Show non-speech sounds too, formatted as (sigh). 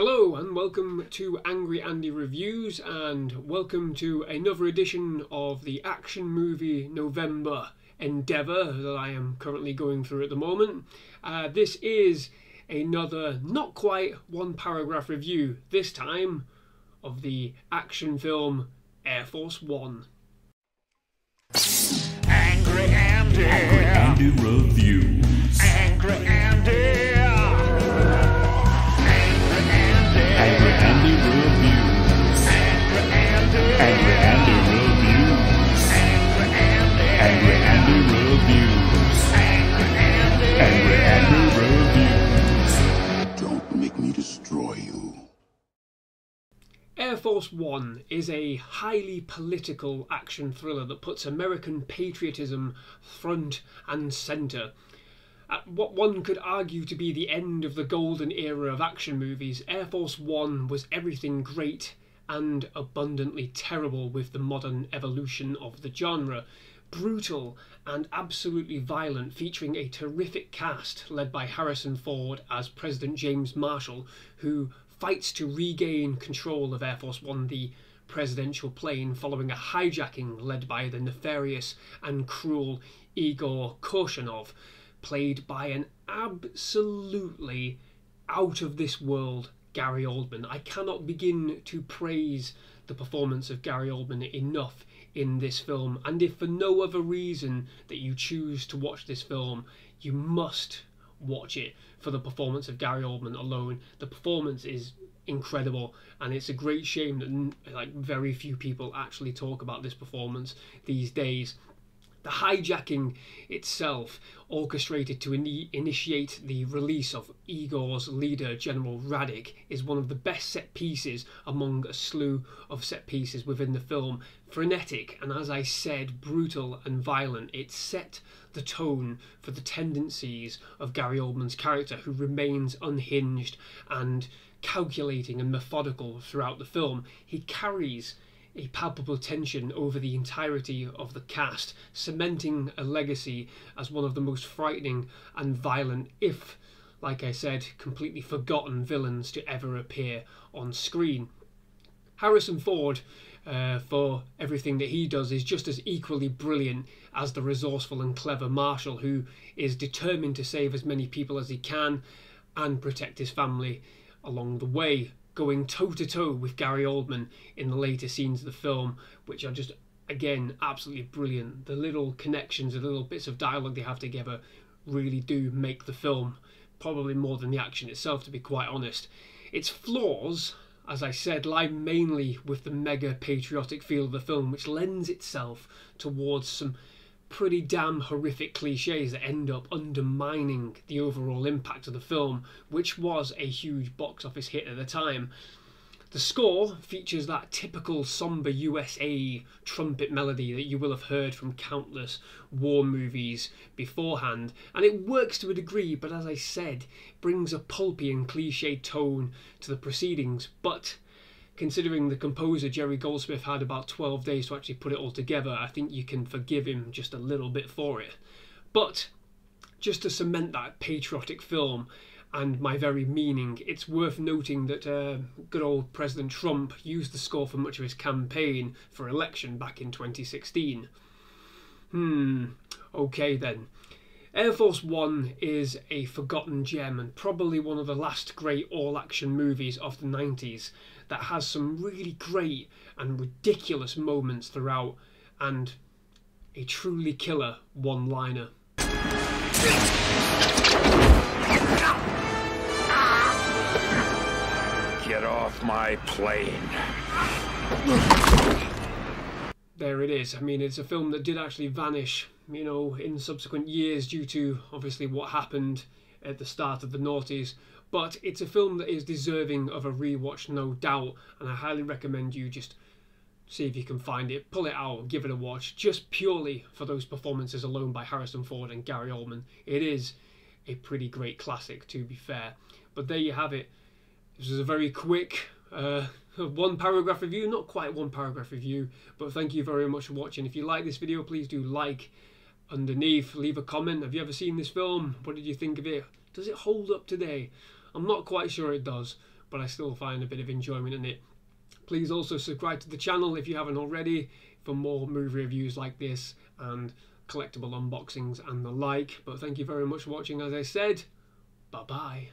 Hello and welcome to Angry Andy Reviews and welcome to another edition of the action movie November endeavour that I am currently going through at the moment. Uh, this is another not quite one paragraph review, this time of the action film Air Force One. Angry Andy. Angry Andy Reviews. Angry Andy. Force One is a highly political action thriller that puts American patriotism front and centre. At uh, what one could argue to be the end of the golden era of action movies, Air Force One was everything great and abundantly terrible with the modern evolution of the genre. Brutal and absolutely violent, featuring a terrific cast led by Harrison Ford as President James Marshall, who fights to regain control of Air Force One, the presidential plane, following a hijacking led by the nefarious and cruel Igor Korshunov, played by an absolutely out of this world Gary Oldman. I cannot begin to praise the performance of Gary Oldman enough in this film, and if for no other reason that you choose to watch this film, you must watch it for the performance of Gary Oldman alone. The performance is incredible, and it's a great shame that like very few people actually talk about this performance these days. The hijacking itself, orchestrated to ini initiate the release of Igor's leader, General Radek, is one of the best set pieces among a slew of set pieces within the film. Frenetic and, as I said, brutal and violent, it set the tone for the tendencies of Gary Oldman's character, who remains unhinged and calculating and methodical throughout the film. He carries a palpable tension over the entirety of the cast, cementing a legacy as one of the most frightening and violent, if, like I said, completely forgotten villains to ever appear on screen. Harrison Ford, uh, for everything that he does, is just as equally brilliant as the resourceful and clever Marshall, who is determined to save as many people as he can and protect his family along the way going toe to toe with Gary Oldman in the later scenes of the film, which are just again absolutely brilliant. The little connections, the little bits of dialogue they have together really do make the film, probably more than the action itself, to be quite honest. Its flaws, as I said, lie mainly with the mega patriotic feel of the film, which lends itself towards some pretty damn horrific cliches that end up undermining the overall impact of the film, which was a huge box office hit at the time. The score features that typical somber USA trumpet melody that you will have heard from countless war movies beforehand, and it works to a degree, but as I said, brings a pulpy and cliched tone to the proceedings. But considering the composer Jerry Goldsmith had about 12 days to actually put it all together, I think you can forgive him just a little bit for it. But just to cement that patriotic film and my very meaning, it's worth noting that uh, good old President Trump used the score for much of his campaign for election back in 2016. Hmm, okay then. Air Force One is a forgotten gem and probably one of the last great all action movies of the 90s that has some really great and ridiculous moments throughout and a truly killer one liner. Get off my plane. there it is. I mean, it's a film that did actually vanish, you know, in subsequent years due to obviously what happened at the start of the noughties. But it's a film that is deserving of a rewatch, no doubt, and I highly recommend you just see if you can find it, pull it out, give it a watch, just purely for those performances alone by Harrison Ford and Gary Oldman. It is a pretty great classic, to be fair. But there you have it. This is a very quick uh, (laughs) one paragraph review, not quite one paragraph review, but thank you very much for watching. If you like this video, please do like underneath, leave a comment. Have you ever seen this film? What did you think of it? Does it hold up today? I'm not quite sure it does, but I still find a bit of enjoyment in it. Please also subscribe to the channel if you haven't already for more movie reviews like this and collectible unboxings and the like. But thank you very much for watching, as I said. Bye bye.